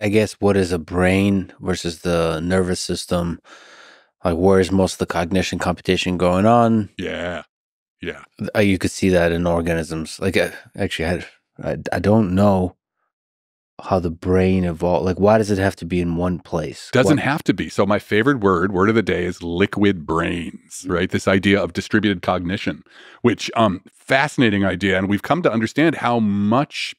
I guess what is a brain versus the nervous system? Like where is most of the cognition computation going on? Yeah. Yeah. Uh, you could see that in organisms. Like uh, actually, I, I I don't know how the brain evolved. Like why does it have to be in one place? Doesn't What- have to be. So my favorite word, word of the day is liquid brains, right? This idea of distributed cognition, which um fascinating idea and we've come to understand how much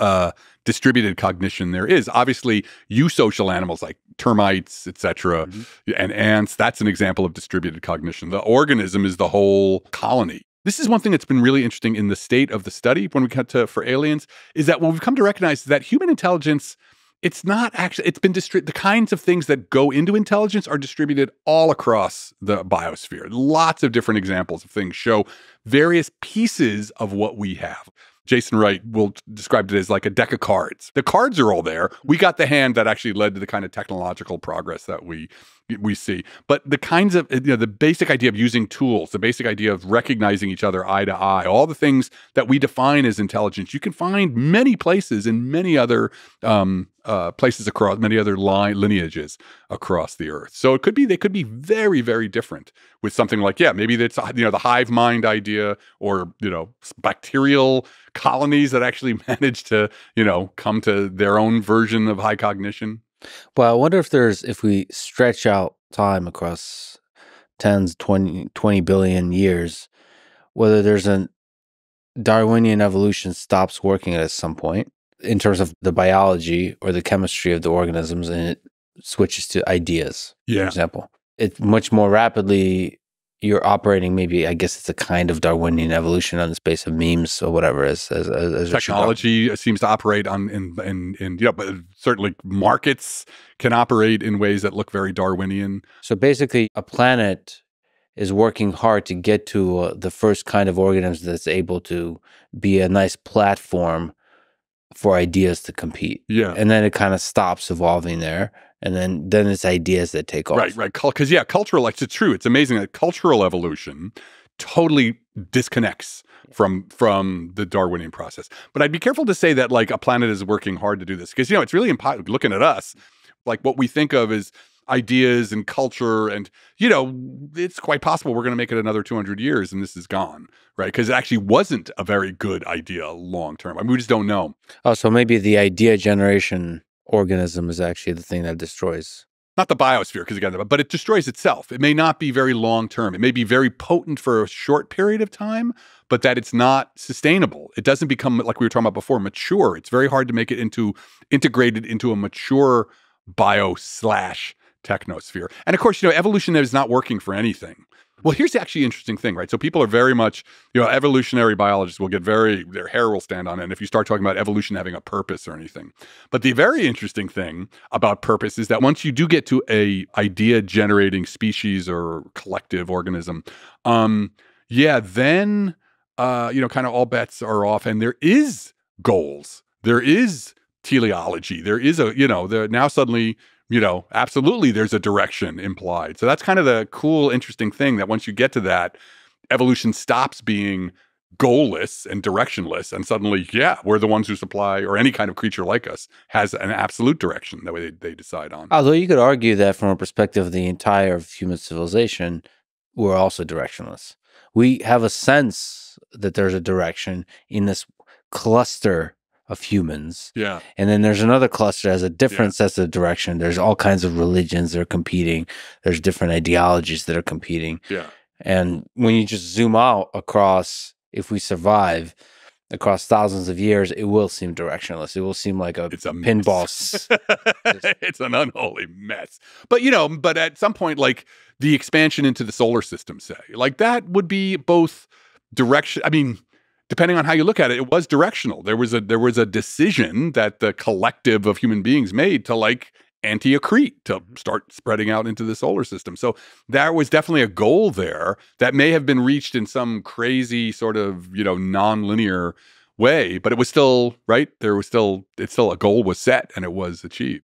uh distributed cognition there is. Obviously, eusocial animals like termites, etc., Mhm. and ants, that's an example of distributed cognition. The organism is the whole colony. This is one thing that's been really interesting in the state of the study when we cut to for aliens is that what we've come to recognize is that human intelligence it's not actually it's been distributed the kinds of things that go into intelligence are distributed all across the biosphere. Lots of different examples of things show various pieces of what we have. Jason Wright will describe it as like a deck of cards. The cards are all there. We got the hand that actually led to the kind of technological progress that we we see. But the kinds of you know the basic idea of using tools the basic idea of recognizing each other eye to eye all the things that we define as intelligence you can find many places in many other um, uh, places across many other line lineages across the earth. So it could be they could be very very different with something like yeah maybe that's you know the hive mind idea or you know bacterial colonies that actually manage to you know come to their own version of high cognition. Well, I wonder if there's if we stretch out time across tens, 20, 20 billion years, whether there's an Darwinian evolution stops working at some point in terms of the biology or the chemistry of the organisms and it switches to ideas, for Yeah. example. It much more rapidly you're operating maybe I guess it's a kind of Darwinian evolution on the space of memes or whatever as as, as, as it should op- Technology seems to operate on in in in you know, but certainly markets can operate in ways that look very Darwinian. So basically, a planet is working hard to get to uh, the first kind of organism that's able to be a nice platform for ideas to compete. Yeah. And then it kind of stops evolving there. And then, then it's ideas that take off. Right, right. Because yeah, cultural. Like it's true. It's amazing that cultural evolution totally disconnects from from the Darwinian process. But I'd be careful to say that like a planet is working hard to do this because you know it's really important. Looking at us, like what we think of as ideas and culture, and you know, it's quite possible we're going to make it another 200 years and this is gone, right? Because it actually wasn't a very good idea long term. I mean, we just don't know. Oh, so maybe the idea generation organism is actually the thing that destroys. not the biosphere because again but it destroys itself it may not be very long term it may be very potent for a short period of time but that it's not sustainable it doesn't become like we were talking about before mature it's very hard to make it into integrated into a mature bio slash technosphere. And of course you know evolution is not working for anything. Well here's the actually interesting thing right? So people are very much you know evolutionary biologists will get very their hair will stand on end if you start talking about evolution having a purpose or anything. But the very interesting thing about purpose is that once you do get to a idea generating species or collective organism, um, yeah, then uh, you know, kind of all bets are off, and there is goals, there is teleology, there is a you know, there now suddenly you know, absolutely, there's a direction implied. So that's kind of the cool, interesting thing that once you get to that, evolution stops being goalless and directionless and suddenly yeah we're the ones who supply or any kind of creature like us has an absolute direction that they, they decide on Although you could argue that from a perspective of the entire of human civilization, we're also directionless. We have a sense that there's a direction in this cluster of humans. yeah And then there's another cluster that has a different sense of direction. There's all kinds of religions that are competing. There's different ideologies that are competing. yeah And when you just zoom out across, if we survive across thousands of years, it will seem directionless. It will seem like a it's a pinball. it's an unholy mess but you know but at some point like the expansion into the solar system say like that would be both direction i mean depending on how you look at it it was directional. There was a there was a decision that the collective of human beings made to like anti-accrete to mm-hmm. start spreading out into the solar system. So there was definitely a goal there that may have been reached in some crazy sort of you know non-linear way but it was still right? There was still it's still a goal was set and it was achieved